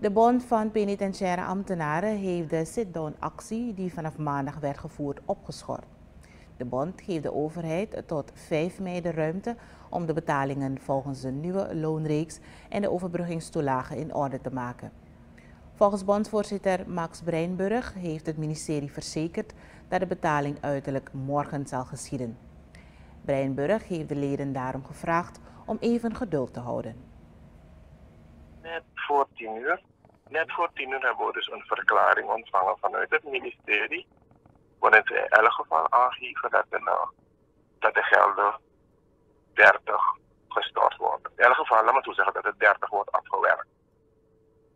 De Bond van Penitentiaire Ambtenaren heeft de sit-down actie die vanaf maandag werd gevoerd opgeschort. De bond geeft de overheid tot 5 mei de ruimte om de betalingen volgens de nieuwe loonreeks en de overbruggingstoelagen in orde te maken. Volgens bondvoorzitter Max Breinburg heeft het ministerie verzekerd dat de betaling uiterlijk morgen zal geschieden. Breinburg heeft de leden daarom gevraagd om even geduld te houden. Net voor tien uur, net voor tien uur hebben we dus een verklaring ontvangen vanuit het ministerie waarin ze in elk geval aangeven dat, de, nou, dat de gelden 30 gestort worden. In elk geval, laat me zo zeggen dat het 30 wordt afgewerkt.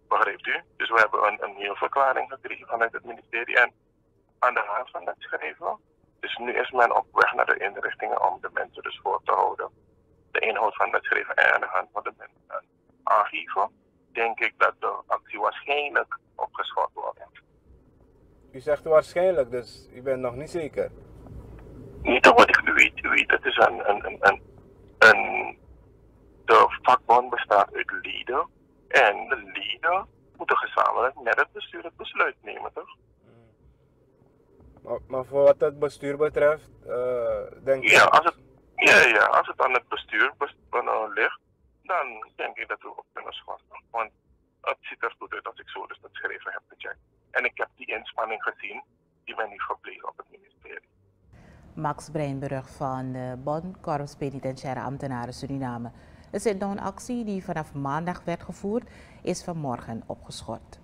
Begrijpt u? Dus we hebben een, een nieuwe verklaring gekregen vanuit het ministerie. En aan de hand van dat schrijven, dus nu is men op weg naar de inrichtingen om de mensen dus voor te houden. De inhoud van dat schrijven en aan de hand van de mensen aangeven, denk ik dat de actie waarschijnlijk opgeschort wordt. U zegt waarschijnlijk, dus u bent nog niet zeker? Niet wat ik weet. U weet, het is een, een, een, een, een de vakbond bestaat uit leden. En de leden moeten gezamenlijk met het bestuur het besluit nemen, toch? Maar, maar voor wat het bestuur betreft, uh, denk ik... Ja, als het, ja, ja, als het aan het bestuur uh, ligt, dan denk ik dat we op kunnen schorten. Want het ziet er goed uit als ik zo dus dat schrijven heb gecheckt. En ik heb die inspanning gezien die men heeft gepleegd op het ministerie. Max Breinburg van de Bon Korps Penitentiaire Ambtenaren Suriname. De sit-down actie die vanaf maandag werd gevoerd is vanmorgen opgeschort.